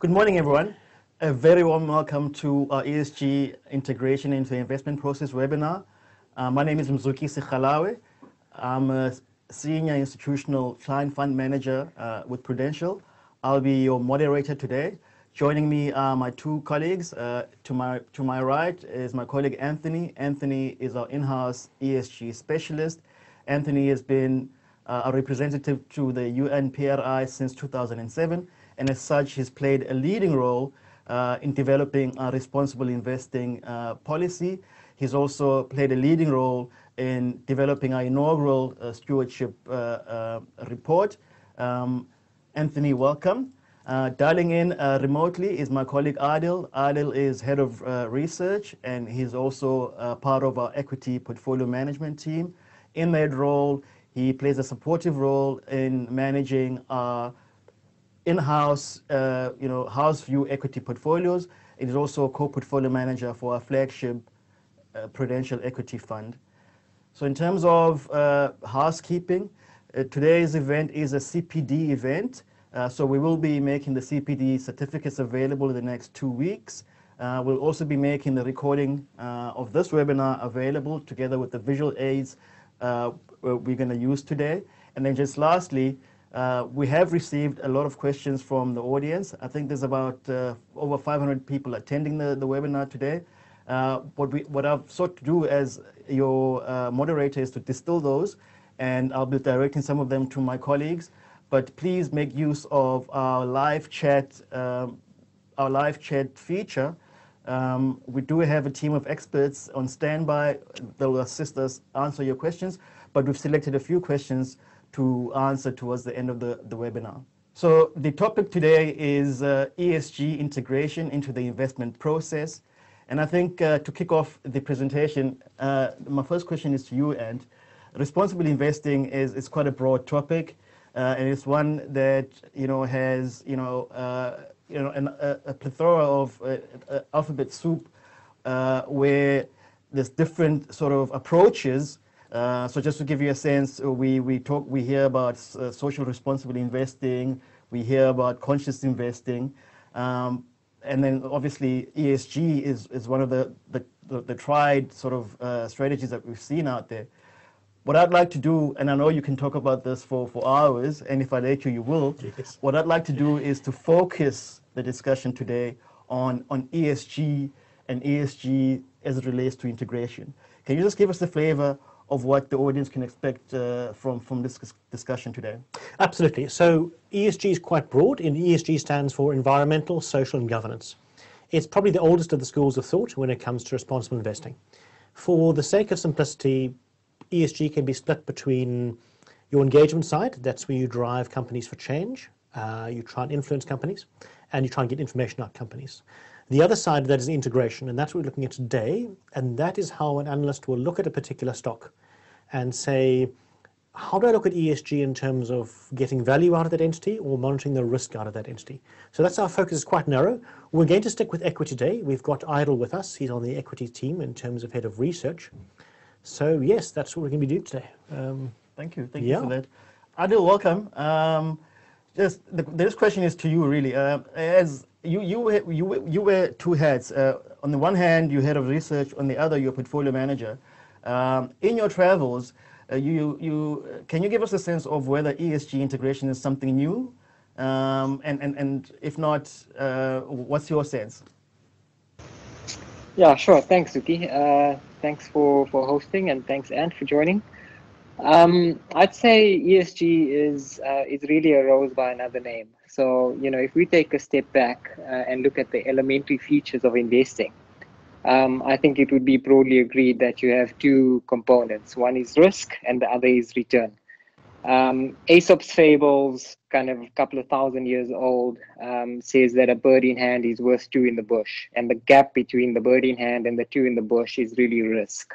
Good morning, everyone. A very warm welcome to our ESG Integration into the Investment Process webinar. Uh, my name is Mzukisi Khalawe. I'm a Senior Institutional Client Fund Manager uh, with Prudential. I'll be your moderator today. Joining me are my two colleagues. Uh, to, my, to my right is my colleague Anthony. Anthony is our in-house ESG specialist. Anthony has been uh, a representative to the UNPRI since 2007 and as such he's played a leading role uh, in developing a responsible investing uh, policy. He's also played a leading role in developing our inaugural uh, stewardship uh, uh, report. Um, Anthony, welcome. Uh, dialing in remotely is my colleague Adil. Adil is head of research and he's also part of our equity portfolio management team. In that role, he plays a supportive role in managing our in-house, uh, you know, house view equity portfolios. It is also a co-portfolio manager for our flagship uh, Prudential Equity Fund. So in terms of uh, housekeeping, uh, today's event is a CPD event. Uh, so we will be making the CPD certificates available in the next two weeks. Uh, we'll also be making the recording of this webinar available together with the visual aids we're going to use today. And then just lastly, uh, we have received a lot of questions from the audience. I think there's about uh, over 500 people attending the, the webinar today. Uh, what, we, what I've sought to do as your uh, moderator is to distill those, and I'll be directing some of them to my colleagues. But please make use of our live chat, um, our live chat feature. Um, we do have a team of experts on standby that will assist us answer your questions, but we've selected a few questions to answer towards the end of the, the webinar. So the topic today is uh, ESG integration into the investment process. And I think uh, to kick off the presentation, uh, my first question is to you, and responsible investing is, is quite a broad topic, uh, and it's one that you know has you know uh, you know an, a, a, plethora of uh, alphabet soup, where there's different sort of approaches uh, so just to give you a sense, uh, we, we talk, we hear about uh, social responsible investing, we hear about conscious investing, um, and then obviously ESG is, is one of the, the, the, the tried sort of uh, strategies that we've seen out there. What I'd like to do, and I know you can talk about this for, for hours, and if I let you, you will. Yes. What I'd like to do is to focus the discussion today on, on ESG and ESG as it relates to integration. Can you just give us the flavor of what the audience can expect uh, from, from this discussion today? Absolutely. So ESG is quite broad, and ESG stands for environmental, social, and governance. It's probably the oldest of the schools of thought when it comes to responsible investing. For the sake of simplicity, ESG can be split between your engagement side, that's where you drive companies for change, uh, you try and influence companies, and you try and get information out companies. The other side of that is integration, and that's what we're looking at today. And that is how an analyst will look at a particular stock and say, how do I look at ESG in terms of getting value out of that entity or monitoring the risk out of that entity? So that's our focus is quite narrow. We're going to stick with equity today. We've got Adil with us. He's on the equity team in terms of head of research. So yes, that's what we're going to be doing today. Um, Thank you. Thank yeah. you for that. Adil, welcome. Um, just the, this question is to you, really. Uh, as you you you you wear two hats. Uh, on the one hand, you're head of research. On the other, you're portfolio manager. Um, in your travels, uh, you you can you give us a sense of whether ESG integration is something new, um, and and and if not, uh, what's your sense? Yeah, sure. Thanks, Zuki. Uh, thanks for for hosting, and thanks, Ant, for joining. Um, I'd say ESG is uh, is really a rose by another name. So, you know, if we take a step back uh, and look at the elementary features of investing, um, I think it would be broadly agreed that you have two components. One is risk and the other is return. Um, Aesop's fables, kind of a couple of thousand years old, um, says that a bird in hand is worth two in the bush. And the gap between the bird in hand and the two in the bush is really risk.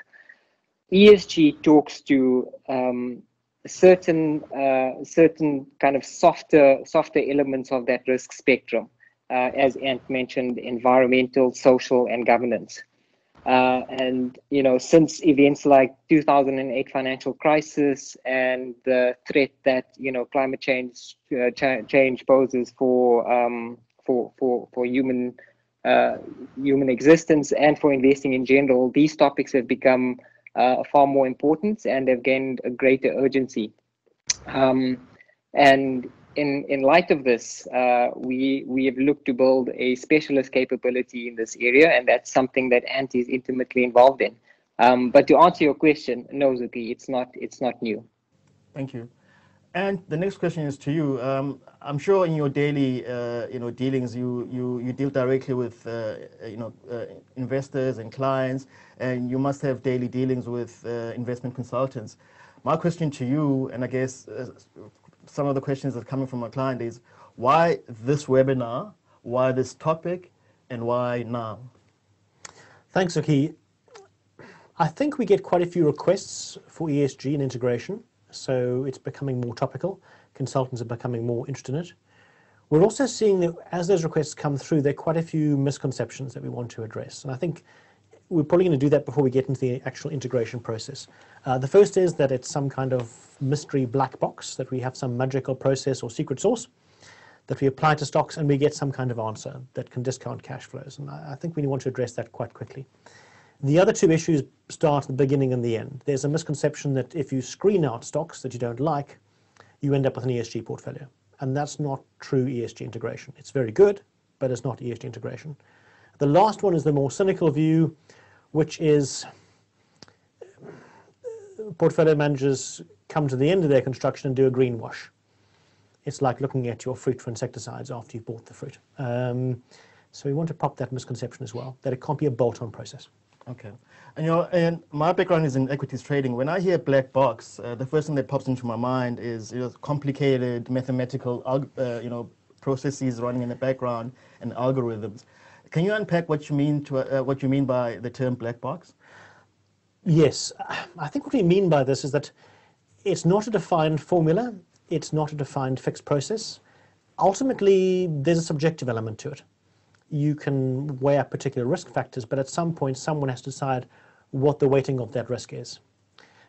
ESG talks to um, certain uh, certain kind of softer softer elements of that risk spectrum, uh, as Ant mentioned, environmental, social, and governance. Uh, and you know, since events like 2008 financial crisis and the threat that you know climate change uh, ch change poses for um, for for for human uh, human existence and for investing in general, these topics have become uh, far more importance and have gained a greater urgency. Um, and in, in light of this, uh, we, we have looked to build a specialist capability in this area, and that's something that Ant is intimately involved in. Um, but to answer your question, no, Zuki, it's not, it's not new. Thank you. And the next question is to you. Um, I'm sure in your daily, uh, you know, dealings, you you you deal directly with, uh, you know, uh, investors and clients, and you must have daily dealings with uh, investment consultants. My question to you, and I guess uh, some of the questions that are coming from my client is, why this webinar? Why this topic? And why now? Thanks, Zuki. I think we get quite a few requests for ESG and integration so it's becoming more topical. Consultants are becoming more interested in it. We're also seeing that as those requests come through, there are quite a few misconceptions that we want to address. And I think we're probably going to do that before we get into the actual integration process. Uh, the first is that it's some kind of mystery black box, that we have some magical process or secret sauce that we apply to stocks and we get some kind of answer that can discount cash flows. And I, I think we want to address that quite quickly. The other two issues start at the beginning and the end. There's a misconception that if you screen out stocks that you don't like, you end up with an ESG portfolio. And that's not true ESG integration. It's very good, but it's not ESG integration. The last one is the more cynical view, which is portfolio managers come to the end of their construction and do a green wash. It's like looking at your fruit for insecticides after you've bought the fruit. Um, so we want to pop that misconception as well, that it can't be a bolt-on process. Okay. And, you know, and my background is in equities trading. When I hear black box, uh, the first thing that pops into my mind is you know, complicated mathematical, uh, you know, processes running in the background and algorithms. Can you unpack what you mean to uh, what you mean by the term black box? Yes, I think what we mean by this is that it's not a defined formula. It's not a defined fixed process. Ultimately, there's a subjective element to it you can weigh up particular risk factors, but at some point, someone has to decide what the weighting of that risk is.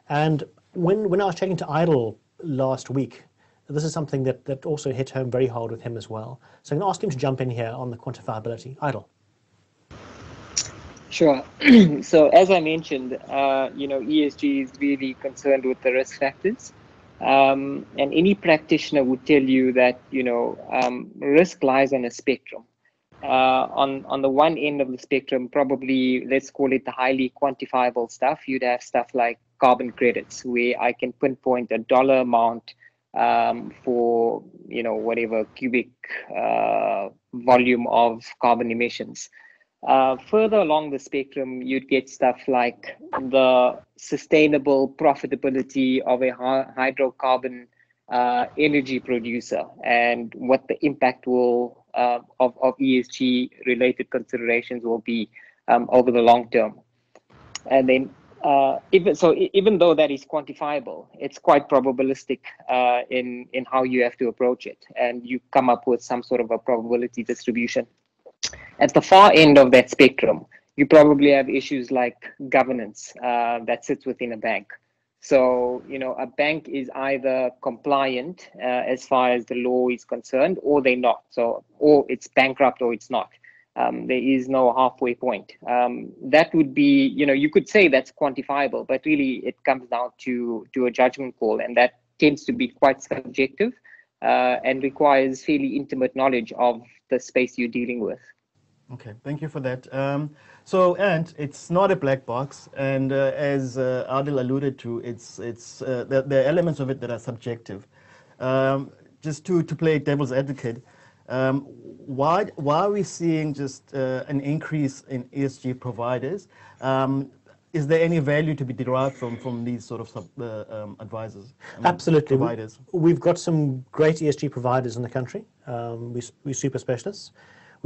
And when, when I was chatting to Adil last week, this is something that, that also hit home very hard with him as well. So I'm going to ask him to jump in here on the quantifiability. Adil. Sure. so as I mentioned, uh, you know, ESG is really concerned with the risk factors. Um, and any practitioner would tell you that, you know, um, risk lies on a spectrum uh, on on the one end of the spectrum, probably let's call it the highly quantifiable stuff. You'd have stuff like carbon credits, where I can pinpoint a dollar amount um, for you know whatever cubic uh, volume of carbon emissions. Uh, further along the spectrum, you'd get stuff like the sustainable profitability of a hydrocarbon uh, energy producer and what the impact will uh, of, of ESG related considerations will be um, over the long term. And then uh, even so, even though that is quantifiable, it's quite probabilistic uh, in in how you have to approach it, and you come up with some sort of a probability distribution. At the far end of that spectrum, you probably have issues like governance uh, that sits within a bank. So, you know, a bank is either compliant uh, as far as the law is concerned, or they're not. So, or it's bankrupt or it's not. Um, there is no halfway point. Um, that would be, you know, you could say that's quantifiable, but really it comes down to to a judgment call, and that tends to be quite subjective uh, and requires fairly intimate knowledge of the space you're dealing with. Okay, thank you for that. Um, so, and it's not a black box, and uh, as uh, Adil alluded to, it's it's uh, there, there, are elements of it that are subjective. Um, just to to play devil's advocate, um, why why are we seeing just uh, an increase in ESG providers? Um, is there any value to be derived from from these sort of sub, uh, um, advisors? I mean, Absolutely, providers. We've got some great ESG providers in the country. Um, we we super specialists.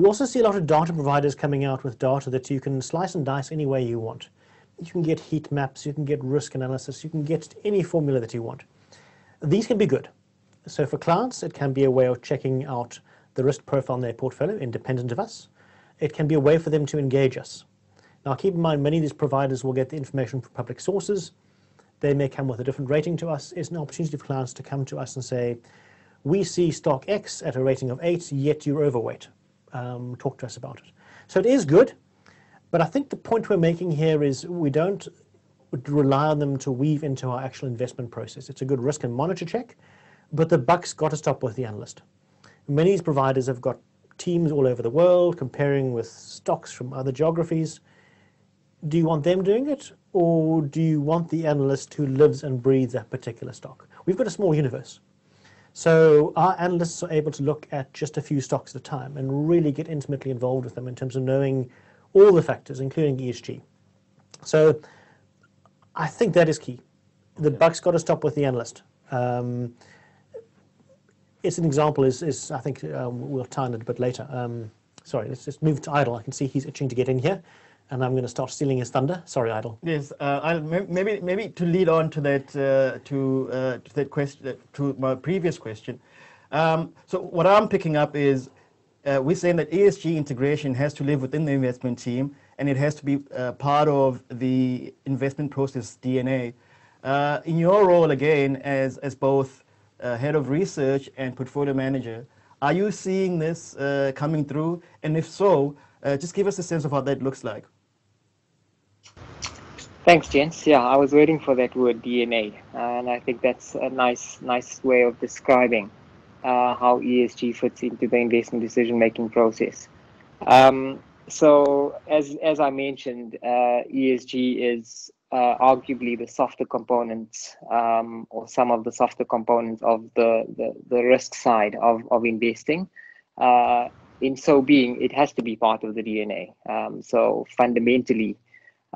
We also see a lot of data providers coming out with data that you can slice and dice any way you want. You can get heat maps, you can get risk analysis, you can get any formula that you want. These can be good. So for clients, it can be a way of checking out the risk profile in their portfolio independent of us. It can be a way for them to engage us. Now keep in mind, many of these providers will get the information from public sources. They may come with a different rating to us. It's an opportunity for clients to come to us and say, we see stock X at a rating of 8, yet you're overweight um, talk to us about it. So it is good, but I think the point we're making here is we don't rely on them to weave into our actual investment process. It's a good risk and monitor check, but the buck's got to stop with the analyst. Many providers have got teams all over the world comparing with stocks from other geographies. Do you want them doing it, or do you want the analyst who lives and breathes that particular stock? We've got a small universe. So our analysts are able to look at just a few stocks at a time and really get intimately involved with them in terms of knowing all the factors, including ESG. So I think that is key. The buck's got to stop with the analyst. Um, it's an example is, is I think um, we'll tie it a bit later. Um, sorry, let's just move to Adil. I can see he's itching to get in here and I'm going to start stealing his thunder. Sorry, Adil. Yes, uh, I'll maybe maybe to lead on to that uh, to uh, to that question uh, to my previous question. Um, so what I'm picking up is uh, we're saying that ESG integration has to live within the investment team and it has to be uh, part of the investment process DNA. in your role again as as both head of research and portfolio manager, are you seeing this coming through? And if so, just give us a sense of how that looks like. Thanks, Jens. Yeah, I was waiting for that word DNA, and I think that's a nice, nice way of describing uh, how ESG fits into the investment decision-making process. Um, so, as as I mentioned, uh, ESG is uh, arguably the softer components, um, or some of the softer components of the the, the risk side of of investing. Uh, in so being, it has to be part of the DNA. Um, so fundamentally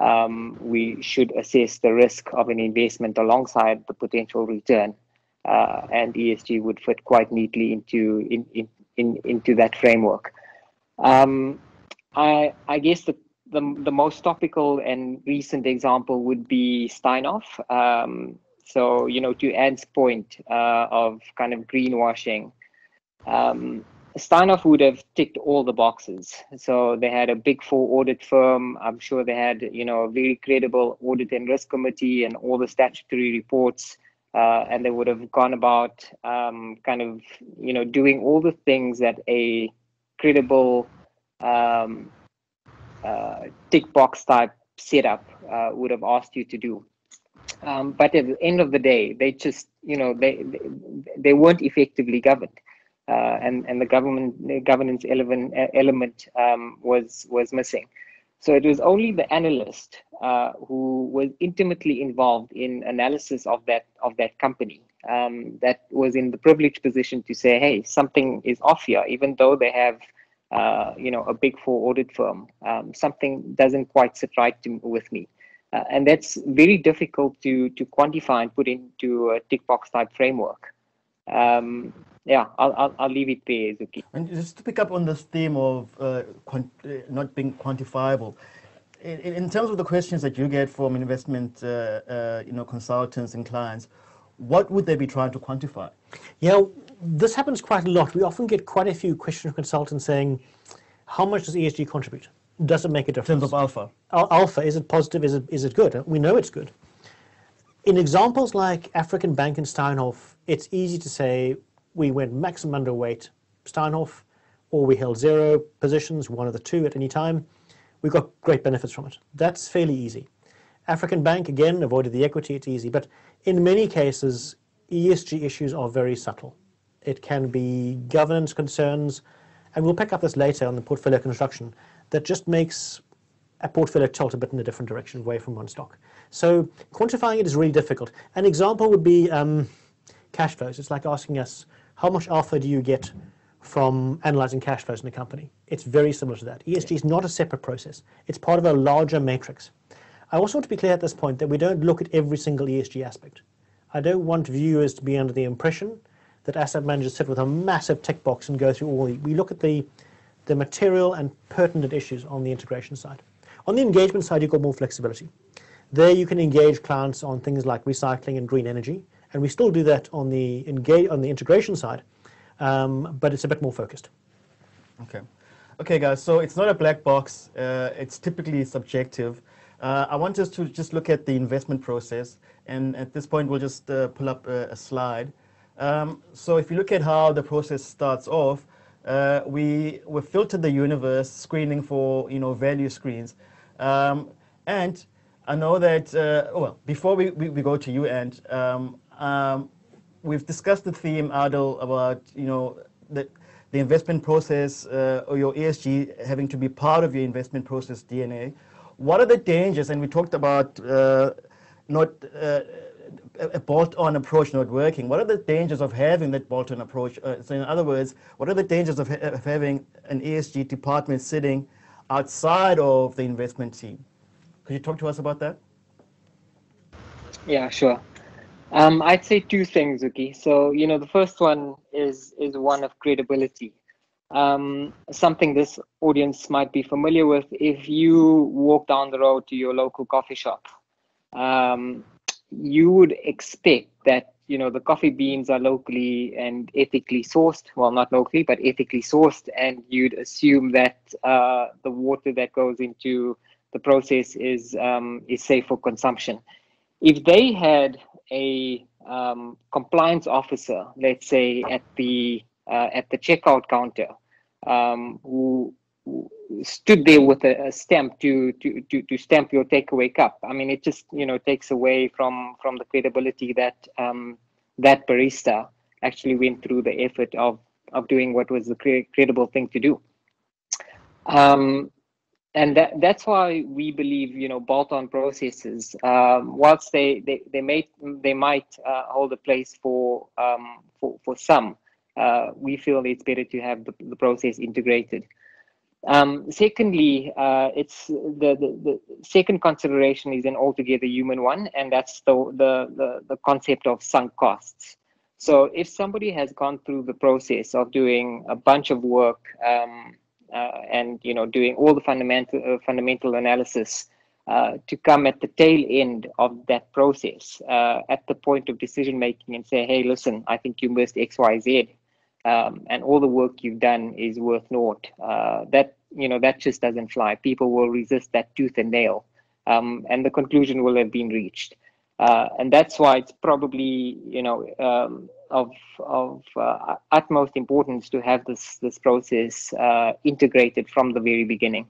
um, we should assess the risk of an investment alongside the potential return. Uh, and ESG would fit quite neatly into in, in, in into that framework. Um, I I guess the, the the most topical and recent example would be Steinhoff. Um, so you know, to Ant's point uh, of kind of greenwashing, um, Steinhoff would have ticked all the boxes. So they had a big four audit firm. I'm sure they had, you know, a very credible audit and risk committee and all the statutory reports. Uh, and they would have gone about um, kind of, you know, doing all the things that a credible um, uh, tick box type setup uh, would have asked you to do. Um, but at the end of the day, they just, you know, they they, they weren't effectively governed uh, and and the government governance element element um, was was missing. So it was only the analyst uh, who was intimately involved in analysis of that of that company um, that was in the privileged position to say, hey, something is off here, even though they have. Uh, you know, a big four audit firm. Um, something doesn't quite sit right to, with me, uh, and that's very difficult to to quantify and put into a tick box type framework. Um, yeah, I'll, I'll, I'll leave it there, Zuki. And just to pick up on this theme of uh, quant- uh, not being quantifiable, in, in, terms of the questions that you get from investment, uh, uh, you know, consultants and clients, what would they be trying to quantify? Yeah, this happens quite a lot. We often get quite a few questions from consultants saying, how much does ESG contribute? Does it make a difference? In terms of alpha. Alpha, is it positive? Is it, is it good? We know it's good. In examples like African Bank and Steinhoff, it's easy to say we went maximum underweight Steinhoff, or we held zero positions, one of the two at any time. We got great benefits from it. That's fairly easy. African Bank, again, avoided the equity, it's easy. But in many cases, ESG issues are very subtle. It can be governance concerns, and we'll pick up this later on the portfolio construction, that just makes a portfolio tilt a bit in a different direction away from one stock. So quantifying it is really difficult. An example would be um, cash flows. It's like asking us, how much alpha do you get from analyzing cash flows in a company? It's very similar to that. ESG is not a separate process. It's part of a larger matrix. I also want to be clear at this point that we don't look at every single ESG aspect. I don't want viewers to be under the impression that asset managers sit with a massive tick box and go through all the, we look at the, the material and pertinent issues on the integration side. On the engagement side, you've got more flexibility. There you can engage clients on things like recycling and green energy, and we still do that on the engage on the integration side, um, but it's a bit more focused. Okay, okay, guys. So it's not a black box. Uh, it's typically subjective. Uh, I want us to just look at the investment process, and at this point, we'll just uh, pull up a, a slide. Um, so if you look at how the process starts off, uh, we we filtered the universe, screening for you know value screens, um, and I know that uh, well before we, we, we, go to you and um, um, we've discussed the theme Adil about you know the the investment process uh, or your ESG having to be part of your investment process DNA. What are the dangers? And we talked about uh, not uh, a bolt-on approach not working? What are the dangers of having that bolt-on approach? Uh, so in other words, what are the dangers of, ha of, having an ESG department sitting outside of the investment team? Could you talk to us about that? Yeah, sure. Um, I'd say two things, Uki. So, you know, the first one is is one of credibility. Um, something this audience might be familiar with. If you walk down the road to your local coffee shop, um, you would expect that you know the coffee beans are locally and ethically sourced well not locally but ethically sourced and you'd assume that uh, the water that goes into the process is um, is safe for consumption if they had a um, compliance officer let's say at the uh, at the checkout counter um, who stood there with a, a, stamp to, to to to stamp your takeaway cup. I mean, it just you know takes away from from the credibility that um, that barista actually went through the effort of of doing what was the cre- credible thing to do. Um, and that, that's why we believe you know bolt-on processes um, whilst they, they they may they might uh, hold a place for um, for for some uh, we feel it's better to have the, the process integrated um, secondly, uh, it's the, the, the, second consideration is an altogether human one, and that's the, the, the, the, concept of sunk costs. So if somebody has gone through the process of doing a bunch of work um, and you know doing all the fundamental uh, fundamental analysis uh, to come at the tail end of that process, uh, at the point of decision making, and say, hey, listen, I think you missed X, Y, Z um, and all the work you've done is worth naught. Uh, that you know that just doesn't fly. People will resist that tooth and nail, um, and the conclusion will have been reached. Uh, and that's why it's probably you know um, of of uh, utmost importance to have this this process uh, integrated from the very beginning.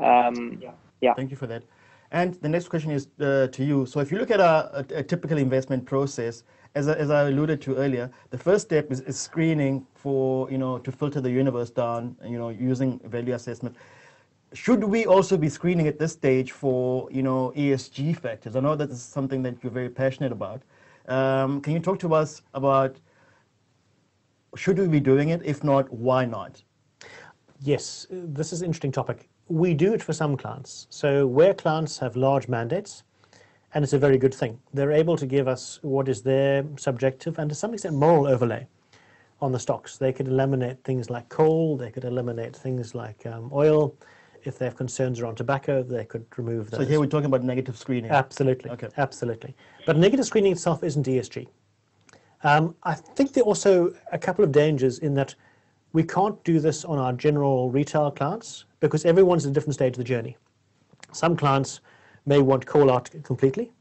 Um, yeah. yeah. Thank you for that. And the next question is uh, to you. So if you look at a, a, a typical investment process, as I, as I alluded to earlier, the first step is, is screening for, you know, to filter the universe down, you know, using value assessment. Should we also be screening at this stage for, you know, ESG factors? I know that is something that you're very passionate about. Um, can you talk to us about should we be doing it? If not, why not? Yes, this is an interesting topic. We do it for some clients. So where clients have large mandates, and it's a very good thing. They're able to give us what is their subjective and to some extent moral overlay on the stocks. They could eliminate things like coal, they could eliminate things like um, oil. If they have concerns around tobacco, they could remove those. So here we're talking about negative screening. Absolutely. Okay. Absolutely. But negative screening itself isn't ESG. Um, I think there are also a couple of dangers in that we can't do this on our general retail clients because everyone's at a different stage of the journey. Some clients may want coal out completely.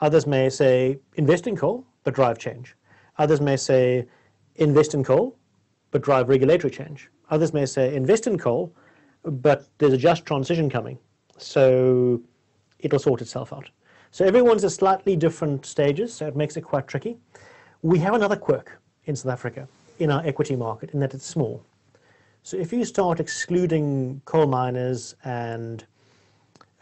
Others may say invest in coal, but drive change. Others may say invest in coal, but drive regulatory change. Others may say invest in coal, but there's a just transition coming. So it'll sort itself out. So everyone's at slightly different stages, so it makes it quite tricky. We have another quirk in South Africa in our equity market in that it's small. So if you start excluding coal miners and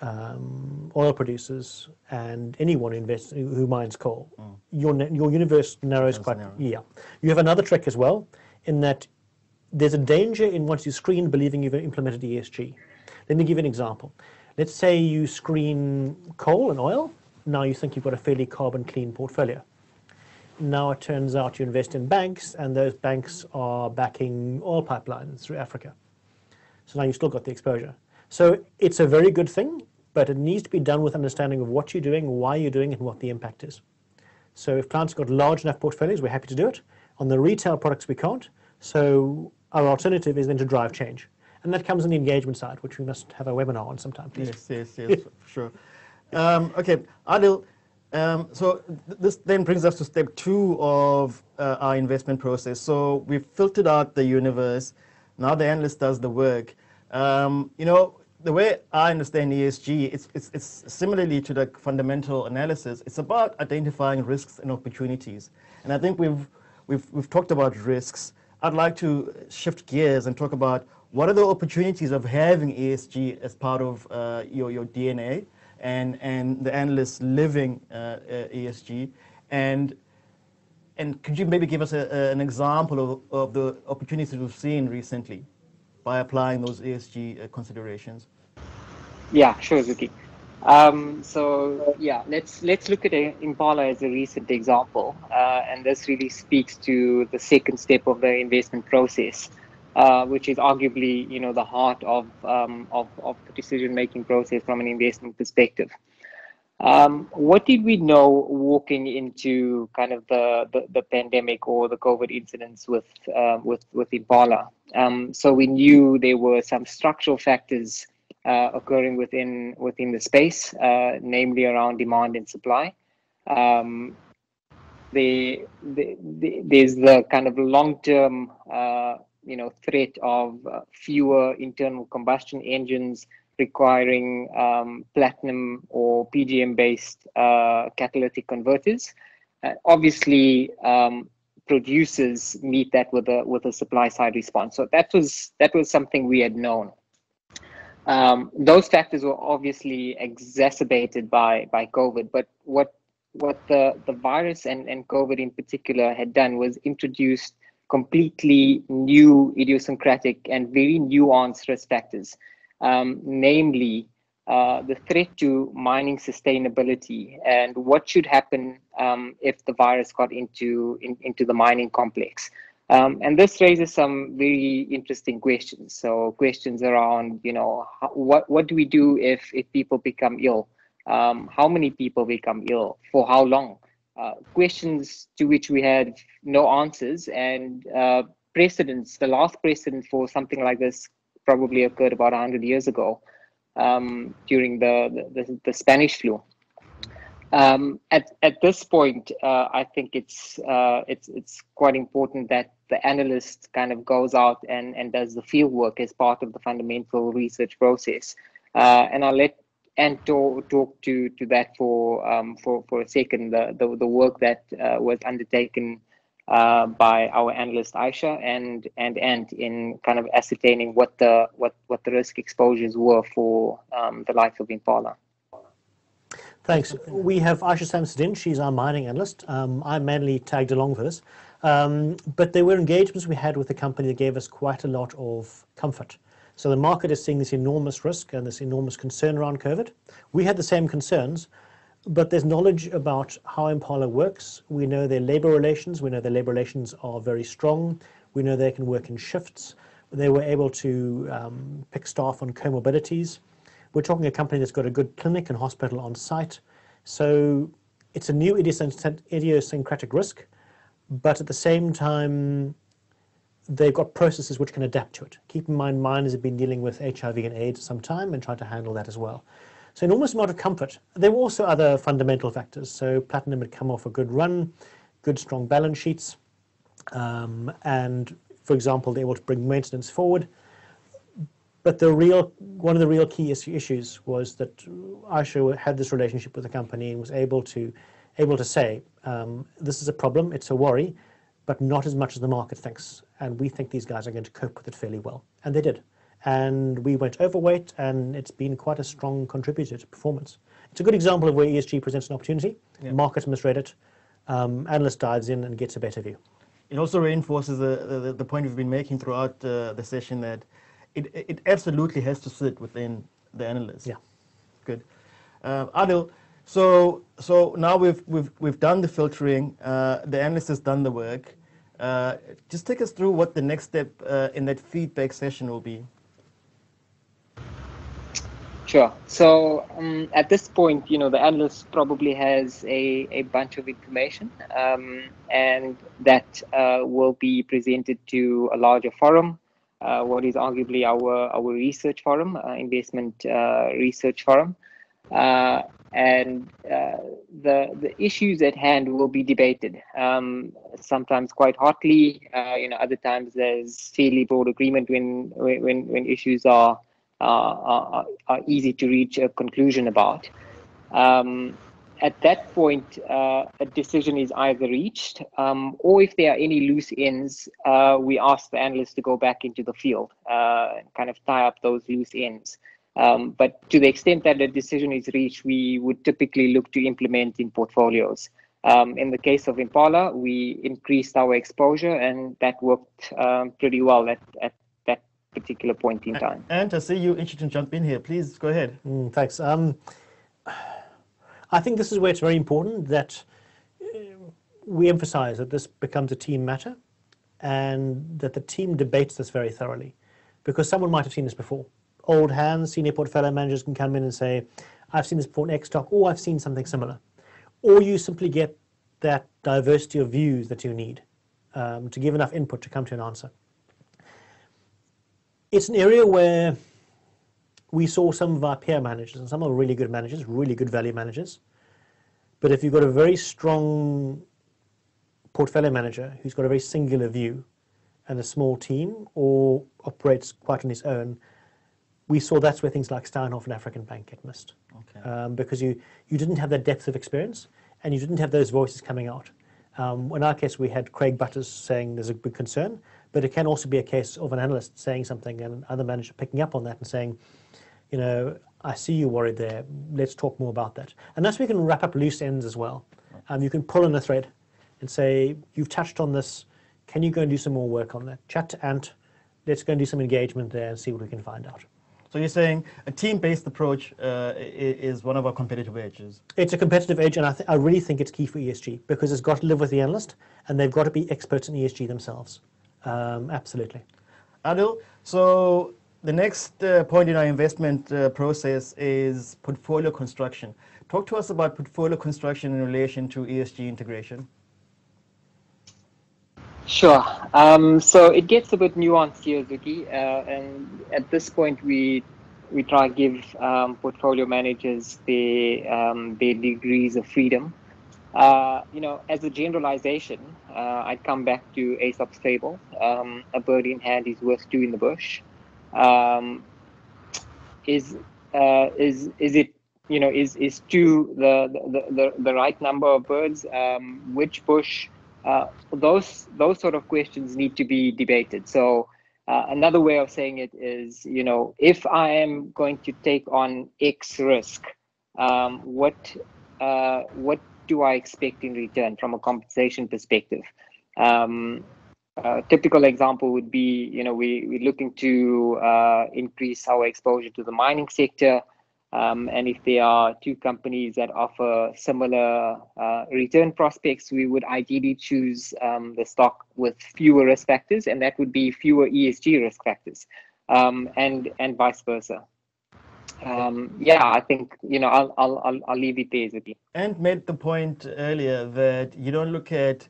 um, oil producers and anyone who invests who mines coal, mm. your your universe narrows quite. Narrow. Yeah, you have another trick as well, in that there's a danger in once you screen believing you've implemented ESG. Let me give you an example. Let's say you screen coal and oil. Now you think you've got a fairly carbon clean portfolio. Now it turns out you invest in banks, and those banks are backing oil pipelines through Africa. So now you've still got the exposure. So it's a very good thing, but it needs to be done with understanding of what you're doing, why you're doing it, and what the impact is. So if clients have got large enough portfolios, we're happy to do it. On the retail products, we can't. So our alternative is then to drive change. And that comes on the engagement side, which we must have a webinar on sometime, please. Yes, yes, yes, for sure. Um, okay, Adil, um, so th this then brings us to step two of uh, our investment process. So we've filtered out the universe. Now the analyst does the work. Um, you know, the way I understand ESG, it's, it's, it's similarly to the fundamental analysis. It's about identifying risks and opportunities. And I think we've, we've, we've talked about risks. I'd like to shift gears and talk about what are the opportunities of having ESG as part of uh, your, your DNA and, and the analysts living uh, ESG. And, and could you maybe give us a, a, an example of, of the opportunities we've seen recently by applying those ESG uh, considerations? Yeah, sure, Zuki. Um, so yeah, let's let's look at Impala as a recent example, uh, and this really speaks to the second step of the investment process, uh, which is arguably you know the heart of um, of, of the decision making process from an investment perspective. Um, what did we know walking into kind of the, the, the pandemic or the COVID incidents with uh, with with Impala? Um, so we knew there were some structural factors uh, occurring within within the space, uh, namely around demand and supply. Um, the, the, the, there's the kind of long-term, uh, you know, threat of uh, fewer internal combustion engines requiring um, platinum or PGM-based uh, catalytic converters. Uh, obviously, um, producers meet that with a with a supply side response. So that was that was something we had known. Um, those factors were obviously exacerbated by by COVID, but what what the, the virus and, and COVID in particular had done was introduced completely new idiosyncratic and very nuanced risk factors, um, namely uh, the threat to mining sustainability and what should happen um, if the virus got into in, into the mining complex. Um, and this raises some very interesting questions. So questions around, you know, how, what what do we do if if people become ill? Um, how many people become ill? For how long? Uh, questions to which we had no answers and uh, precedents. The last precedent for something like this probably occurred about 100 years ago um, during the, the, the Spanish flu. Um, at at this point, uh, I think it's uh, it's it's quite important that the analyst kind of goes out and, and does the field work as part of the fundamental research process. Uh, and I'll let Ant talk, talk to to that for um, for for a second. The the, the work that uh, was undertaken uh, by our analyst Aisha and and Ant in kind of ascertaining what the what what the risk exposures were for um, the life of Impala. Thanks. We have Aisha Samsudin. She's our mining analyst. Um, I mainly tagged along for this. Um, but there were engagements we had with the company that gave us quite a lot of comfort. So the market is seeing this enormous risk and this enormous concern around COVID. We had the same concerns, but there's knowledge about how Impala works. We know their labor relations. We know their labor relations are very strong. We know they can work in shifts. They were able to um, pick staff on comorbidities. We're talking a company that's got a good clinic and hospital on site. So it's a new idiosyncratic risk, but at the same time, they've got processes which can adapt to it. Keep in mind, miners have been dealing with HIV and AIDS for some time and trying to handle that as well. So enormous amount of comfort. There were also other fundamental factors. So platinum had come off a good run, good strong balance sheets, um, and for example, they were able to bring maintenance forward. But the real one of the real key issues was that Aisha had this relationship with the company and was able to able to say um, this is a problem, it's a worry, but not as much as the market thinks. And we think these guys are going to cope with it fairly well, and they did. And we went overweight, and it's been quite a strong contributor to performance. It's a good example of where ESG presents an opportunity. Yeah. Market misread it, um, analyst dives in and gets a better view. It also reinforces the, the, the point we've been making throughout uh, the session that it, it absolutely has to sit within the analyst. Yeah. Good. Uh, Adil, so so now we've we've we've done the filtering. Uh, the analyst has done the work. Uh, just take us through what the next step uh, in that feedback session will be. Sure. So um, at this point, you know, the analyst probably has a, a bunch of information, um, and that uh, will be presented to a larger forum uh, what is arguably our our research forum, uh, investment uh, research forum. And uh, the the issues at hand will be debated. Um, sometimes quite hotly. Uh, you know, other times there's fairly broad agreement when when when issues are are, are easy to reach a conclusion about. Um, at that point, uh, a decision is either reached, um, or if there are any loose ends, uh, we ask the analysts to go back into the field uh, and kind of tie up those loose ends. Um, but to the extent that a decision is reached, we would typically look to implement in portfolios. Um, in the case of Impala, we increased our exposure, and that worked um, pretty well at, at that particular point in time. And I see you interested to jump in here. Please go ahead. Mm, thanks. Um, I think this is where it's very important that uh, we emphasize that this becomes a team matter and that the team debates this very thoroughly because someone might have seen this before old hands, senior portfolio managers can come in and say, I've seen this before in X stock, or I've seen something similar. Or you simply get that diversity of views that you need um, to give enough input to come to an answer. It's an area where we saw some of our peer managers, and some are really good managers, really good value managers. But if you've got a very strong portfolio manager who's got a very singular view and a small team or operates quite on his own, we saw that's where things like Steinhoff and African Bank get missed. Okay. Um, because you, you didn't have that depth of experience and you didn't have those voices coming out. Um, in our case, we had Craig Butters saying there's a big concern, but it can also be a case of an analyst saying something and another manager picking up on that and saying, you know, I see you worried there. Let's talk more about that. And that's where we can wrap up loose ends as well. Um, you can pull in a thread and say, you've touched on this. Can you go and do some more work on that? Chat to Ant. Let's go and do some engagement there and see what we can find out. So you're saying a team-based approach uh, is one of our competitive edges? It's a competitive edge, and I, I, really think it's key for ESG because it's got to live with the analyst, and they've got to be experts in ESG themselves. Um, absolutely. Adil, so the next uh, point in our investment uh, process is portfolio construction. Talk to us about portfolio construction in relation to ESG integration. Sure. Um, so it gets a bit nuanced here, Zuki. Uh, and at this point, we we try to give um, portfolio managers the um, their degrees of freedom. Uh, you know, as a generalization, uh, I'd come back to Aesop's fable: um, "A bird in hand is worth two in the bush." Um, is uh, is is it you know is is two the the, the, the right number of birds? Um, which bush? Uh, those those sort of questions need to be debated. So uh, another way of saying it is, you know, if I am going to take on X risk, um, what uh, what do I expect in return from a compensation perspective? Um, a typical example would be, you know, we, we're looking to uh, increase our exposure to the mining sector. Um, and if there are two companies that offer similar uh, return prospects, we would ideally choose um, the stock with fewer risk factors, and that would be fewer ESG risk factors, um, and and vice versa. Um, yeah, I think you know I'll I'll I'll, I'll leave it there, Zuki. And made the point earlier that you don't look at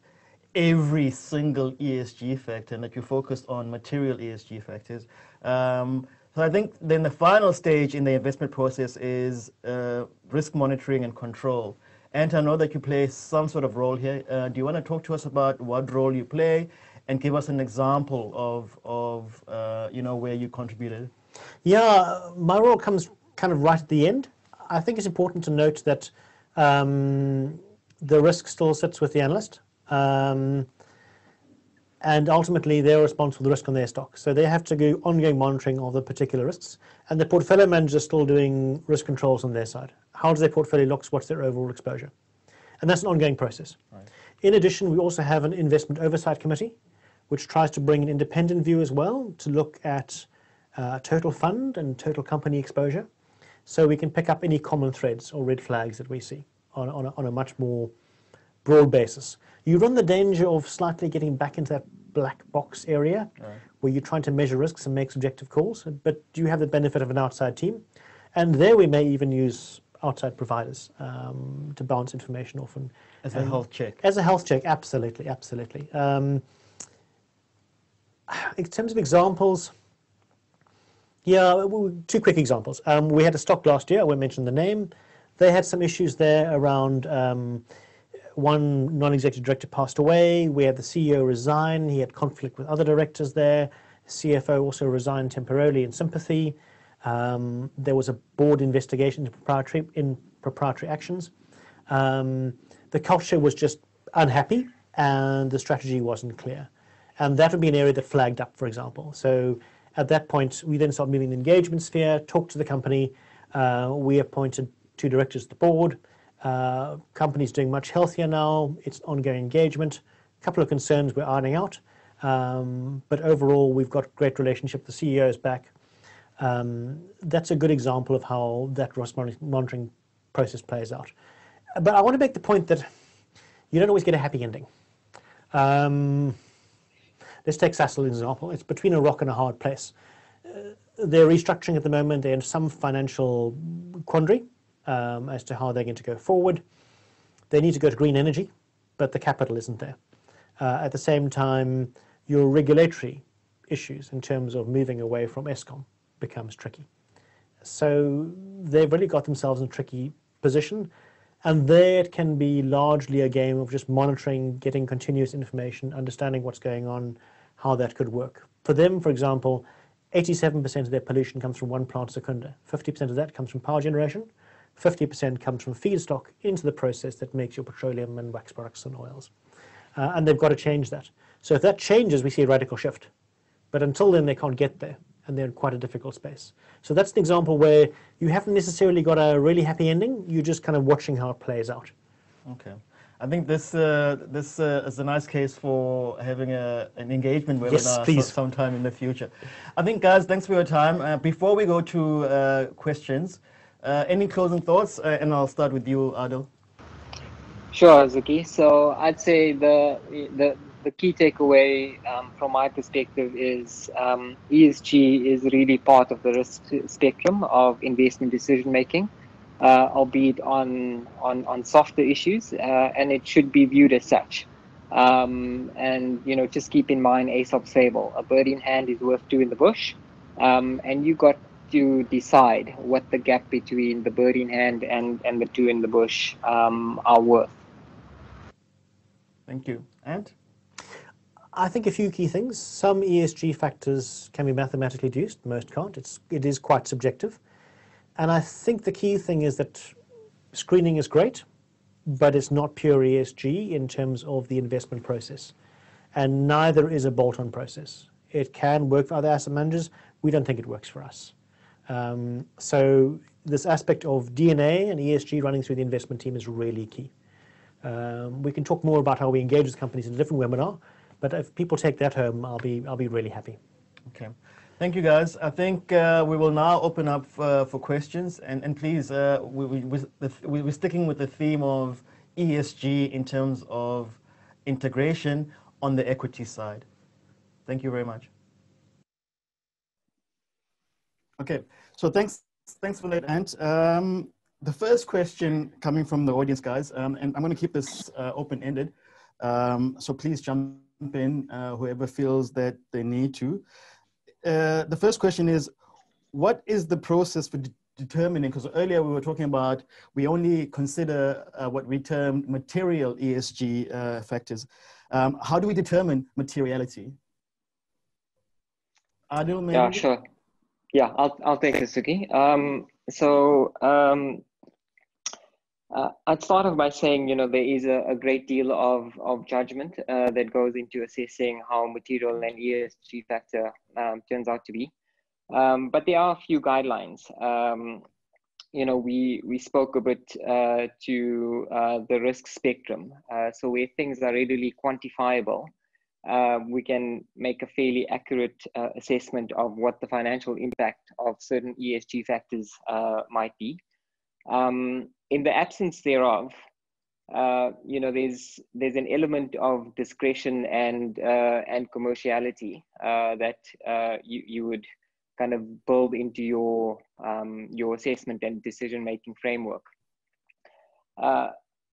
every single ESG factor, and that you focus on material ESG factors. Um, so I think then the final stage in the investment process is uh, risk monitoring and control. And I know that you play some sort of role here. Uh, do you want to talk to us about what role you play and give us an example of, of uh, you know, where you contributed? Yeah, my role comes kind of right at the end. I think it's important to note that um, the risk still sits with the analyst. Um, and ultimately they're responsible for the risk on their stock. So they have to do ongoing monitoring of the particular risks, and the portfolio manager is still doing risk controls on their side. How does their portfolio look? What's their overall exposure? And that's an ongoing process. Right. In addition, we also have an investment oversight committee, which tries to bring an independent view as well to look at uh, total fund and total company exposure, so we can pick up any common threads or red flags that we see on, on, a, on a much more broad basis you run the danger of slightly getting back into that black box area right. where you're trying to measure risks and make subjective calls, but you have the benefit of an outside team. And there we may even use outside providers um, to bounce information off. And, as a health check. As a health check, absolutely, absolutely. Um, in terms of examples, yeah, two quick examples. Um, we had a stock last year, I won't mention the name, They had some issues there around um, one non-executive director passed away. We had the CEO resign. He had conflict with other directors there. CFO also resigned temporarily in sympathy. Um, there was a board investigation into proprietary, in proprietary actions. Um, the culture was just unhappy and the strategy wasn't clear. And that would be an area that flagged up, for example. So at that point, we then started moving the engagement sphere, talked to the company. Uh, we appointed two directors to the board. Uh, company's doing much healthier now. It's ongoing engagement. A couple of concerns we're ironing out. Um, but overall, we've got great relationship. The CEO is back. Um, that's a good example of how that ROS monitoring process plays out. But I want to make the point that you don't always get a happy ending. Um, let's take Sasol as an example. It's between a rock and a hard place. Uh, they're restructuring at the moment. They're in some financial quandary um, as to how they're going to go forward. They need to go to green energy, but the capital isn't there. Uh, at the same time, your regulatory issues in terms of moving away from Eskom becomes tricky. So they've really got themselves in a tricky position. And there it can be largely a game of just monitoring, getting continuous information, understanding what's going on, how that could work. For them, for example, 87% of their pollution comes from one plant, Secunda. 50% of that comes from power generation. 50% comes from feedstock into the process that makes your petroleum and wax products and oils. Uh, and they've got to change that. So if that changes, we see a radical shift. But until then, they can't get there, and they're in quite a difficult space. So that's an example where you haven't necessarily got a really happy ending. You're just kind of watching how it plays out. Okay. I think this uh, this uh, is a nice case for having a, an engagement webinar yes, sometime in the future. I think, guys, thanks for your time. Uh, before we go to uh, questions, uh, any closing thoughts? Uh, and I'll start with you, Adil. Sure, Zuki. So I'd say the the the key takeaway um, from my perspective is um, ESG is really part of the risk spectrum of investment decision making, uh, albeit on, on, on softer issues, uh, and it should be viewed as such. Um, and you know, just keep in mind Aesop's fable: a bird in hand is worth two in the bush, um, and you got to decide what the gap between the bird in hand and and the two in the bush um, are worth. Thank you. And I think a few key things. Some ESG factors can be mathematically deduced, most can't. It's, it is quite subjective. And I think the key thing is that screening is great, but it's not pure ESG in terms of the investment process. And neither is a bolt-on process. It can work for other asset managers. We don't think it works for us. Um, so this aspect of DNA and ESG running through the investment team is really key. Um, we can talk more about how we engage with companies in a different webinar, but if people take that home, I'll be, I'll be really happy. Okay. Thank you, guys. I think uh, we will now open up uh, for questions. And, and please, uh, we, we, we, we're sticking with the theme of ESG in terms of integration on the equity side. Thank you very much. Okay, so thanks, thanks for that, Ant. Um, the first question coming from the audience, guys, um, and I'm going to keep this uh, open-ended. Um, so please jump in, uh, whoever feels that they need to. Uh, the first question is, what is the process for de determining, because earlier we were talking about, we only consider uh, what we term material ESG uh, factors. Um, how do we determine materiality? Adil, maybe? Yeah, sure. Yeah, I'll, I'll take this, Zuki. Um, so um, uh, I'd start off by saying, you know, there is a, a great deal of, of judgment uh, that goes into assessing how material and ESG factor um, turns out to be. Um, but there are a few guidelines. Um, you know, we, we spoke a bit uh, to uh, the risk spectrum. Uh, so where things are readily quantifiable, uh, we can make a fairly accurate assessment of what the financial impact of certain ESG factors might be. Um, in the absence thereof, uh, you know, there's there's an element of discretion and uh, and commerciality uh, that uh, you you would kind of build into your um, your assessment and decision making framework.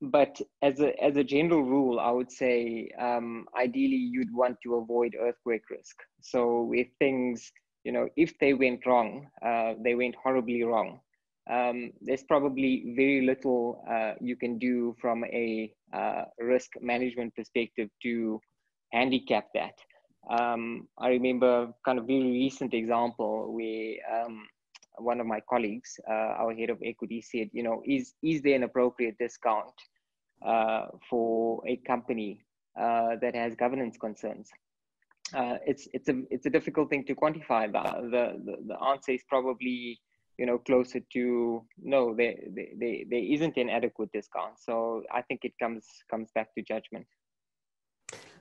But as a as a general rule, I would say um, ideally you'd want to avoid earthquake risk. So if things you know if they went wrong, uh, they went horribly wrong um, there's probably very little uh, you can do from a uh, risk management perspective to handicap that. Um, I remember kind of very recent example where um, one of my colleagues, uh, our head of equity, said, you know, is is there an appropriate discount uh, for a company uh, that has governance concerns? Uh, it's it's a it's a difficult thing to quantify. The, the the answer is probably you know closer to no there, there there isn't an adequate discount. So i think it comes comes back to judgment.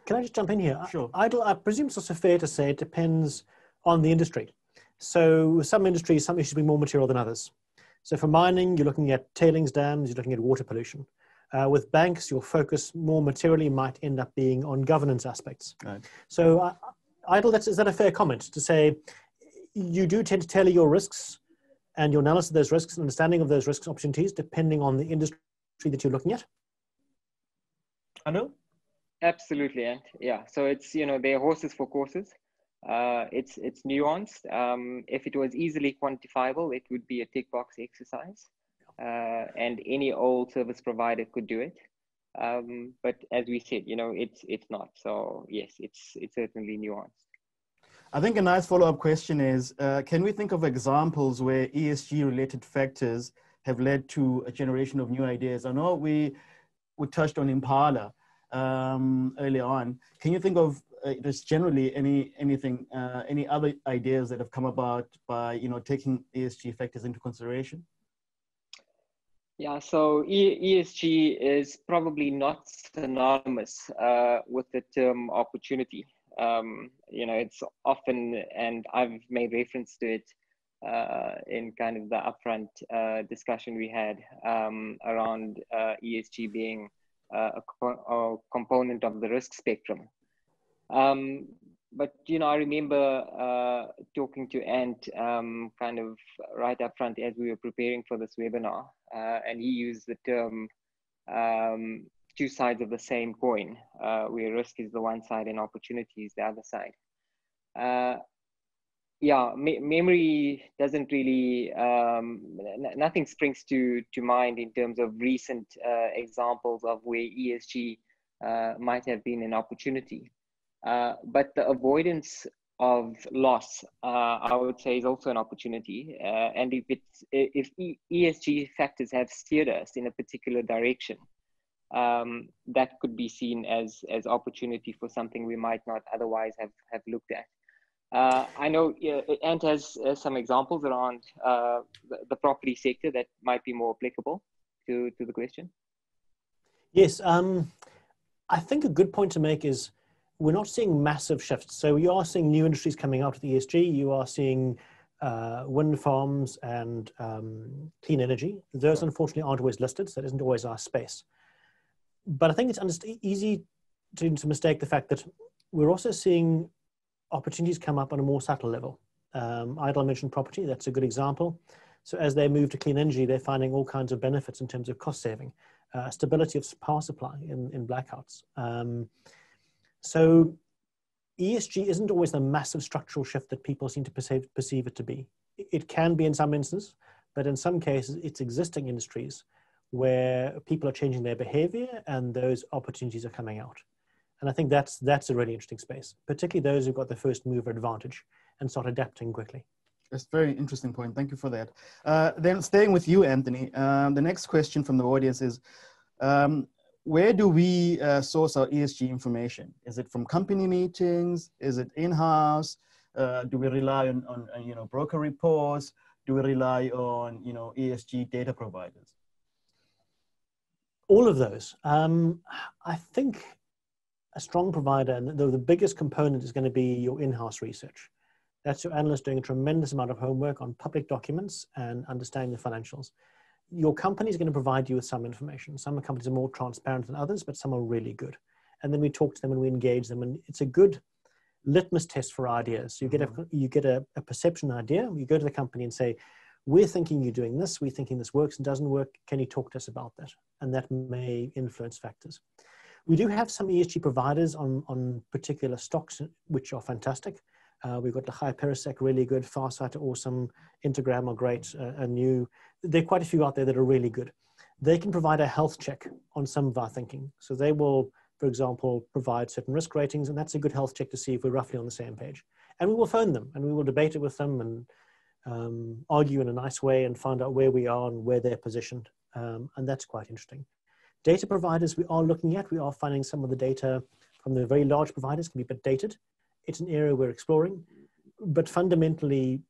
Can i just jump in here? Sure. Adil i presume it's also fair to say it depends on the industry. So some industries some issues be more material than others. So for mining you're looking at tailings dams you're looking at water pollution uh, with banks your focus more materially might end up being on governance aspects right. so uh, Adil that's is that a fair comment to say you do tend to tailor your risks and your analysis of those risks and understanding of those risks opportunities depending on the industry that you're looking at? I know. Absolutely, and yeah. So it's you know they're horses for courses. Uh, it's it's nuanced. Um, if it was easily quantifiable, it would be a tick box exercise, uh, and any old service provider could do it. Um, but as we said, you know, it's it's not. So yes, it's it's certainly nuanced. I think a nice follow-up question is, uh, can we think of examples where ESG-related factors have led to a generation of new ideas? I know we, we touched on Impala um, early on. Can you think of uh, just generally any anything, uh, any other ideas that have come about by you know taking ESG factors into consideration? Yeah, so ESG is probably not synonymous uh, with the term opportunity um, you know, it's often, and I've made reference to it uh, in kind of the upfront uh, discussion we had um, around uh, ESG being uh, a, co a, component of the risk spectrum. Um, but you know, I remember uh, talking to Ant um, kind of right up front as we were preparing for this webinar, uh, and he used the term um, two sides of the same coin, uh, where risk is the one side and opportunity is the other side. Uh, yeah, me memory doesn't really, um, nothing springs to, to mind in terms of recent uh, examples of where ESG uh, might have been an opportunity. Uh, but the avoidance of loss, uh, I would say, is also an opportunity. and if it's if ESG factors have steered us in a particular direction, um, that could be seen as as opportunity for something we might not otherwise have have looked at. Uh, I know uh, Ant has uh, some examples around uh, the, the, property sector that might be more applicable to, to the question. Yes, um, I think a good point to make is we're not seeing massive shifts. So you are seeing new industries coming out of the ESG. You are seeing uh, wind farms and um, clean energy. Those unfortunately aren't always listed, so that isn't always our space but I think it's easy to, to mistake the fact that we're also seeing opportunities come up on a more subtle level. Um, Adil mentioned property, that's a good example. So as they move to clean energy, they're finding all kinds of benefits in terms of cost saving, uh, stability of power supply in, in blackouts. Um, so ESG isn't always the massive structural shift that people seem to perceive, perceive it to be. It can be in some instances, but in some cases, it's existing industries where people are changing their behavior and those opportunities are coming out. And I think that's, that's a really interesting space, particularly those who've got the first mover advantage and start adapting quickly. That's a very interesting point. Thank you for that. Uh, then staying with you, Anthony, um, the next question from the audience is, um, where do we uh, source our ESG information? Is it from company meetings? Is it in-house? Uh, do we rely on, on, you know, broker reports? Do we rely on, you know, ESG data providers? all of those. Um, I think a strong provider, the, the biggest component is going to be your in-house research. That's your analyst doing a tremendous amount of homework on public documents and understanding the financials. Your company is going to provide you with some information. Some companies are more transparent than others, but some are really good. And then we talk to them and we engage them, and it's a good litmus test for ideas. So you get a mm-hmm. you get a, a perception idea. You go to the company and say, we're thinking you're doing this, we're thinking this works and doesn't work. Can you talk to us about that? And that may influence factors. We do have some ESG providers on, on particular stocks, which are fantastic. Uh, we've got the High Perisec, really good. Farsight, awesome. Integrum are great. Uh, a new, there are quite a few out there that are really good. They can provide a health check on some of our thinking. So they will, for example, provide certain risk ratings, and that's a good health check to see if we're roughly on the same page. And we will phone them and we will debate it with them and um, argue in a nice way and find out where we are and where they're positioned. Um, and that's quite interesting. Data providers we are looking at, we are finding some of the data from the very large providers can be a bit dated. It's an area we're exploring, but fundamentally,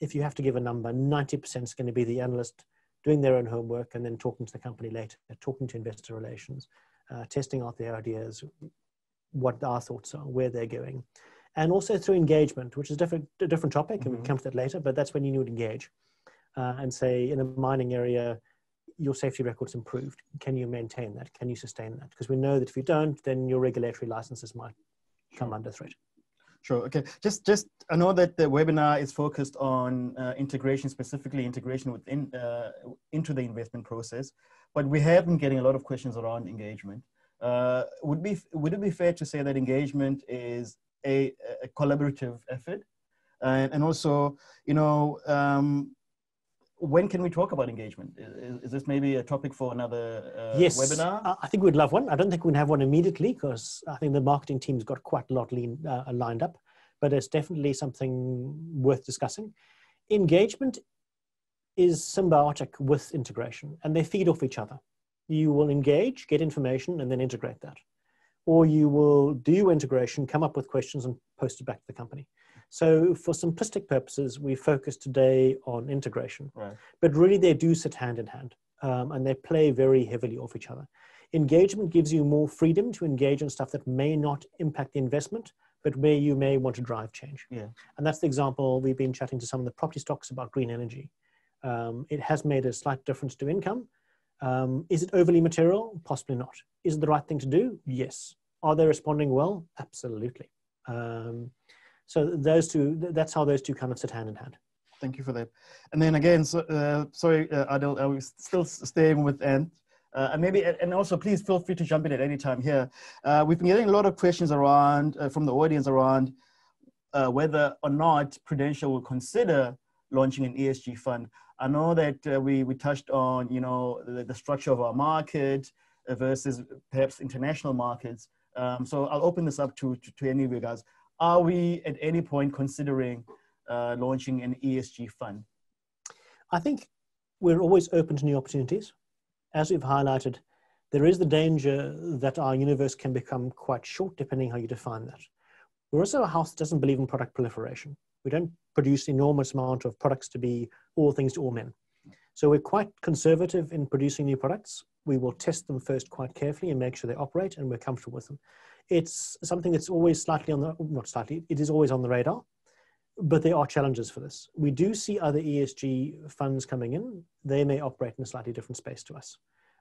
if you have to give a number, 90% is going to be the analyst doing their own homework and then talking to the company later, talking to investor relations, uh, testing out their ideas, what our thoughts are, where they're going. And also through engagement, which is different, a different topic, and mm-hmm. we'll come to that later, but that's when you would engage uh, and say in a mining area, your safety record's improved. Can you maintain that? Can you sustain that? Because we know that if you don't, then your regulatory licenses might come under threat. Sure. Okay. Just, just I know that the webinar is focused on uh, integration, specifically integration within uh, into the investment process, but we have been getting a lot of questions around engagement. Uh, would be would it be fair to say that engagement is a, a collaborative effort, and, and also, you know, um, when can we talk about engagement? Is, is, this maybe a topic for another uh, yes, webinar? I think we'd love one. I don't think we'd have one immediately because I think the marketing team's got quite a lot lean, uh, lined up, but it's definitely something worth discussing. Engagement is symbiotic with integration and they feed off each other. You will engage, get information, and then integrate that. Or you will do integration, come up with questions, and post it back to the company. So for simplistic purposes, we focus today on integration, right. but really they do sit hand in hand um, and they play very heavily off each other. Engagement gives you more freedom to engage in stuff that may not impact the investment, but where you may want to drive change. Yeah. And that's the example we've been chatting to some of the property stocks about green energy. Um, it has made a slight difference to income. Um, is it overly material? Possibly not. Is it the right thing to do? Yes. Are they responding well? Absolutely. Um, so those two, that's how those two kind of sit hand in hand. Thank you for that. And then again, so, uh, sorry, uh, I was still staying with Ant. Uh, and maybe, and also please feel free to jump in at any time here. Uh, we've been getting a lot of questions around, uh, from the audience around uh, whether or not Prudential will consider launching an ESG fund. I know that uh, we, we touched on, you know, the, the structure of our market versus perhaps international markets. Um, so I'll open this up to, to, to any of you guys are we at any point considering uh, launching an ESG fund? I think we're always open to new opportunities. As we've highlighted, there is the danger that our universe can become quite short depending how you define that. We're also a house that doesn't believe in product proliferation. We don't produce enormous amount of products to be all things to all men. So we're quite conservative in producing new products. We will test them first quite carefully and make sure they operate and we're comfortable with them it's something that's always slightly on the, not slightly, it is always on the radar, but there are challenges for this. We do see other ESG funds coming in. They may operate in a slightly different space to us.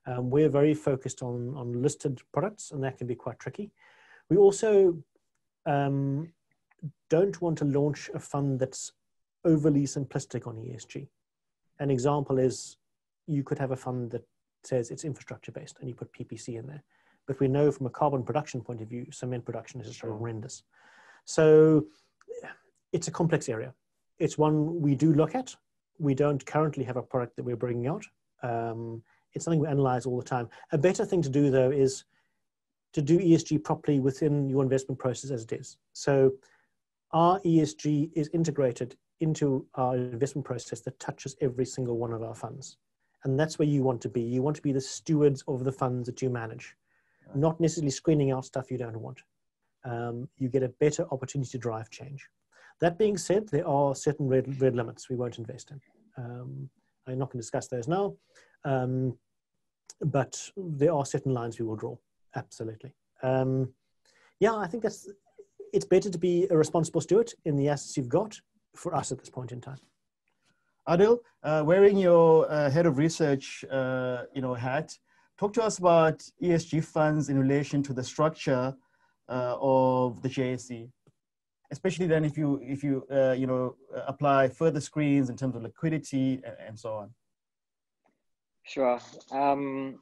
Um, we're very focused on, on listed products, and that can be quite tricky. We also um, don't want to launch a fund that's overly simplistic on ESG. An example is you could have a fund that says it's infrastructure based and you put PPC in there. But we know from a carbon production point of view, cement production is just horrendous. So it's a complex area. It's one we do look at. We don't currently have a product that we're bringing out. Um, it's something we analyze all the time. A better thing to do, though, is to do ESG properly within your investment process as it is. So our ESG is integrated into our investment process that touches every single one of our funds. And that's where you want to be. You want to be the stewards of the funds that you manage not necessarily screening out stuff you don't want. Um, you get a better opportunity to drive change. That being said, there are certain red, red limits we won't invest in. Um, I'm not going to discuss those now, um, but there are certain lines we will draw. Absolutely. Um, yeah, I think that's. It's better to be a responsible steward in the assets you've got for us at this point in time. Adil, uh, wearing your uh, head of research, uh, you know, hat, Talk to us about ESG funds in relation to the structure uh, of the JSE, especially then if you if you uh, you know apply further screens in terms of liquidity and, and so on. Sure. Um,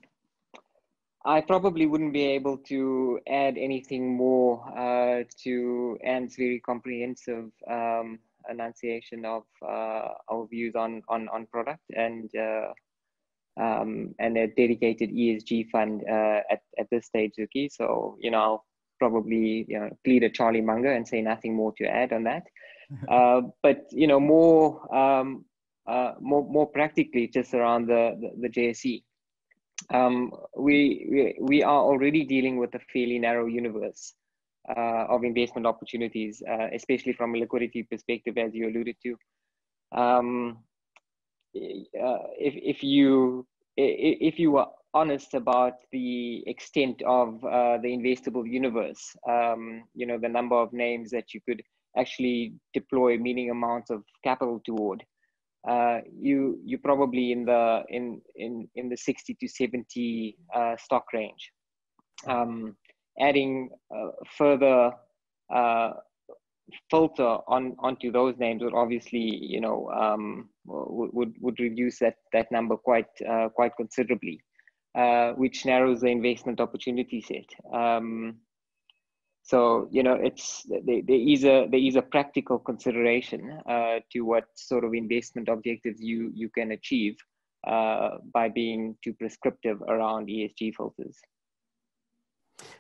I probably wouldn't be able to add anything more uh, to Ant's very comprehensive um, enunciation of uh, our views on, on, on product and uh, um, and a dedicated ESG fund uh, at, at this stage, Zuki. So, you know, I'll probably you know, plead a Charlie Munger and say nothing more to add on that. Uh, but, you know, more, um, uh, more, more practically just around the, the, the JSE um, we, we, we are already dealing with a fairly narrow universe uh, of investment opportunities, uh, especially from a liquidity perspective, as you alluded to. Um, if, if you if you were honest about the extent of uh, the investable universe, um, you know the number of names that you could actually deploy meaning amounts of capital toward, uh, you you probably in the in in in the 60 to 70 uh, stock range. Um, adding uh, further uh, filter on onto those names would obviously you know um, would would reduce that that number quite uh, quite considerably, uh, which narrows the investment opportunity set. Um, so you know it's there, there is a there is a practical consideration uh, to what sort of investment objectives you you can achieve uh, by being too prescriptive around ESG filters.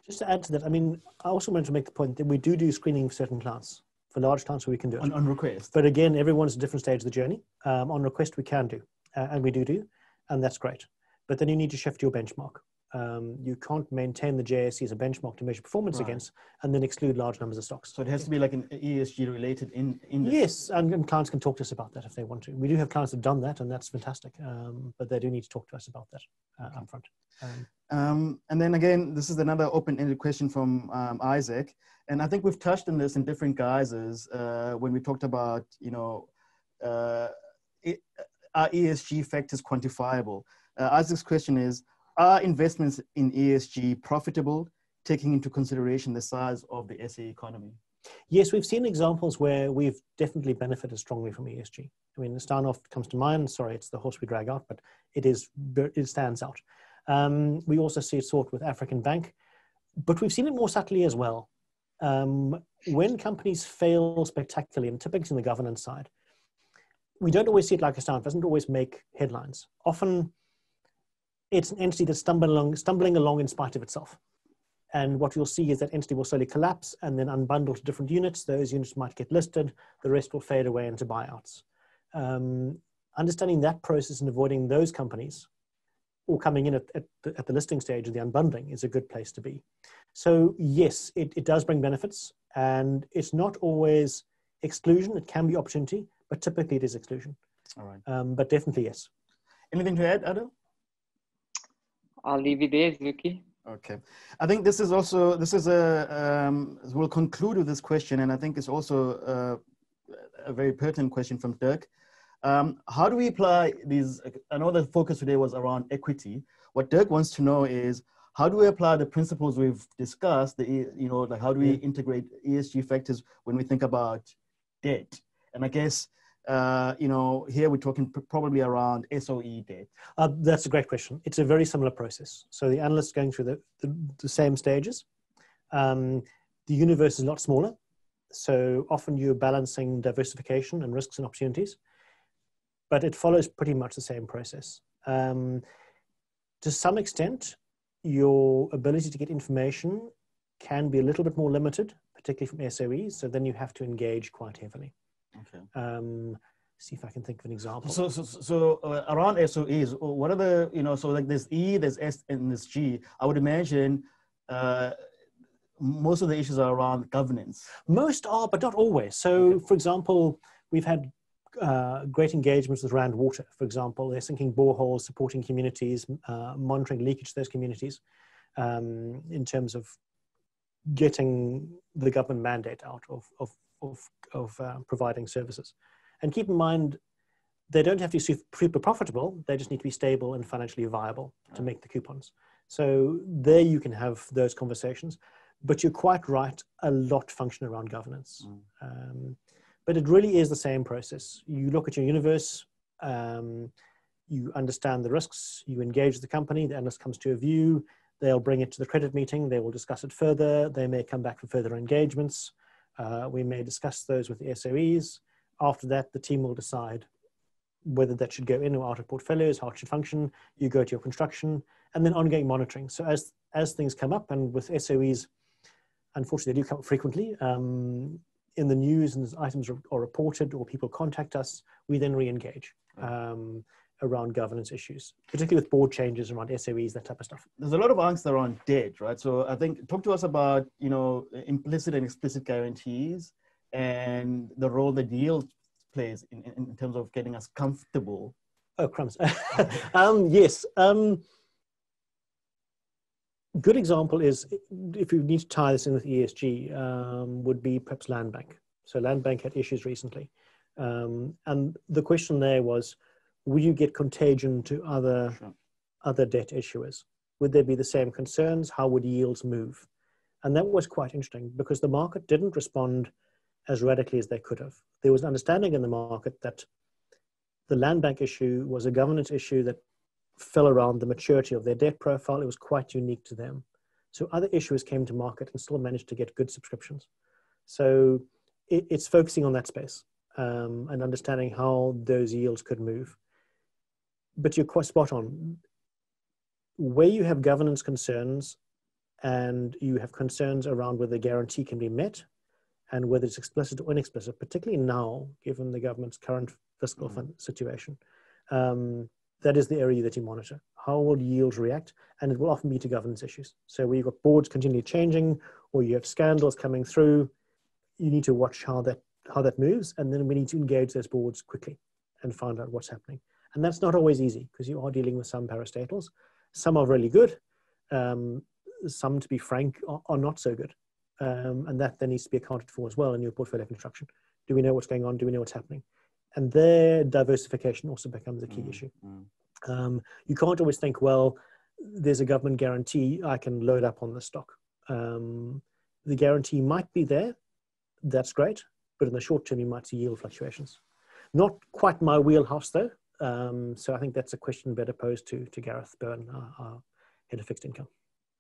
Just to add to that, I mean, I also wanted to make the point that we do do screening for certain clients. For large clients, we can do it on, on request. But again, everyone's at a different stage of the journey. Um, on request, we can do, uh, and we do do, and that's great. But then you need to shift your benchmark um, you can't maintain the JSE as a benchmark to measure performance right. against and then exclude large numbers of stocks. So it has to be like an ESG related in index. Yes, and, and, clients can talk to us about that if they want to. We do have clients that have done that, and that's fantastic. Um, but they do need to talk to us about that uh, okay. upfront. Um, um, and then again, this is another open-ended question from um, Isaac, and I think we've touched on this in different guises uh, when we talked about, you know, uh, it, are ESG factors quantifiable? Uh, Isaac's question is are investments in ESG profitable, taking into consideration the size of the SA economy? Yes, we've seen examples where we've definitely benefited strongly from ESG. I mean, Steinhoff comes to mind. Sorry, it's the horse we drag out, but it is it stands out. Um, we also see it sort with African Bank, but we've seen it more subtly as well. Um, when companies fail spectacularly, and typically in the governance side, we don't always see it like a Steinhoff. doesn't always make headlines. Often it's an entity that's stumbling along, stumbling along in spite of itself. And what you'll see is that entity will slowly collapse and then unbundle to different units. Those units might get listed. The rest will fade away into buyouts. Um, understanding that process and avoiding those companies or coming in at, at, the, at the listing stage of the unbundling is a good place to be. So yes, it, it does bring benefits and it's not always exclusion. It can be opportunity, but typically it is exclusion. All right. Um, but definitely yes. Anything to add, Adam? I'll leave it there, Zuki. Okay, I think this is also this is a um, we'll conclude with this question, and I think it's also a, a very pertinent question from Dirk. Um, how do we apply these? I know the focus today was around equity. What Dirk wants to know is how do we apply the principles we've discussed? The you know like how do we integrate ESG factors when we think about debt? And I guess uh, you know, here we're talking probably around SOE debt. Uh, that's a great question. It's a very similar process. So the analysts going through the, the, the same stages. Um, the universe is a lot smaller. So often you're balancing diversification and risks and opportunities, but it follows pretty much the same process. Um, to some extent, your ability to get information can be a little bit more limited, particularly from SOEs. So then you have to engage quite heavily. Okay. Um, see if I can think of an example. So, so, so uh, around SOEs, uh, what are the, you know, so like there's E, there's S, and there's G. I would imagine uh, most of the issues are around governance. Most are, but not always. So, okay. for example, we've had uh, great engagements with Rand Water, for example. They're sinking boreholes, supporting communities, uh, monitoring leakage to those communities um, in terms of getting the government mandate out of, of of, of uh, providing services. And keep in mind, they don't have to be super profitable, they just need to be stable and financially viable to make the coupons. So there you can have those conversations. But you're quite right, a lot function around governance. Mm. Um, but it really is the same process. You look at your universe, um, you understand the risks, you engage the company, the analyst comes to a view, They'll bring it to the credit meeting. They will discuss it further. They may come back for further engagements. Uh, we may discuss those with the SOEs. After that, the team will decide whether that should go in or out of portfolios, how it should function. You go to your construction, and then ongoing monitoring. So as as things come up, and with SOEs, unfortunately, they do come up frequently. Um, in the news, and items are, are, reported, or people contact us, we then re-engage. Um, around governance issues, particularly with board changes around SOEs, that type of stuff? There's a lot of angst around debt, right? So I think talk to us about you know implicit and explicit guarantees and the role the deal plays in, in terms of getting us comfortable. Oh crumbs! um, yes. Um, good example is if you need to tie this in with ESG, um, would be perhaps Land Bank. So Land Bank had issues recently, um, and the question there was would you get contagion to other sure. other debt issuers? Would there be the same concerns? How would yields move? And that was quite interesting because the market didn't respond as radically as they could have. There was an understanding in the market that the land bank issue was a governance issue that fell around the maturity of their debt profile. It was quite unique to them. So other issuers came to market and still managed to get good subscriptions. So it, it's focusing on that space um, and understanding how those yields could move but you're quite spot on. Where you have governance concerns and you have concerns around whether the guarantee can be met and whether it's explicit or inexplicit, particularly now, given the government's current fiscal mm-hmm. situation, um, that is the area that you monitor. How will yields react? And it will often be to governance issues. So where you've got boards continually changing or you have scandals coming through, you need to watch how that how that moves, and then we need to engage those boards quickly and find out what's happening. And that's not always easy because you are dealing with some parastatals. Some are really good. Um, some, to be frank, are, are not so good. Um, and that then needs to be accounted for as well in your portfolio construction. Do we know what's going on? Do we know what's happening? And their diversification also becomes a key mm, issue. Mm. Um, you can't always think, well, there's a government guarantee, I can load up on the stock. Um, the guarantee might be there, that's great, but in the short term, you might see yield fluctuations. Not quite my wheelhouse though. Um, so I think that's a question better posed to, to Gareth Byrne, our, our head of fixed income.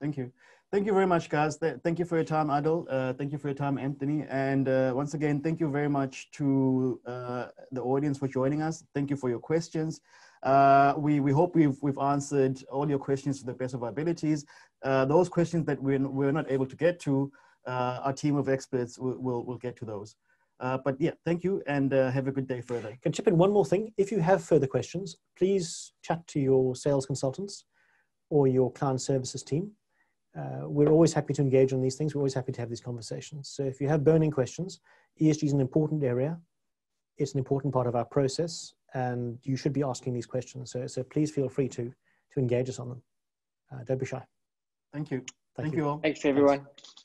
Thank you. Thank you very much, guys. Thank you for your time, Adil. Uh, thank you for your time, Anthony. And uh, once again, thank you very much to uh, the audience for joining us. Thank you for your questions. Uh, we, we hope we've, we've answered all your questions to the best of our abilities. Uh, those questions that we're, we're not able to get to, uh, our team of experts will, will, will get to those. Uh, but yeah, thank you and uh, have a good day further. Can chip in one more thing. If you have further questions, please chat to your sales consultants or your client services team. Uh, we're always happy to engage on these things. We're always happy to have these conversations. So if you have burning questions, ESG is an important area. It's an important part of our process and you should be asking these questions. So, so please feel free to, to engage us on them. Uh, don't be shy. Thank you. Thank, Thank you. you all. Thanks to everyone. Thanks.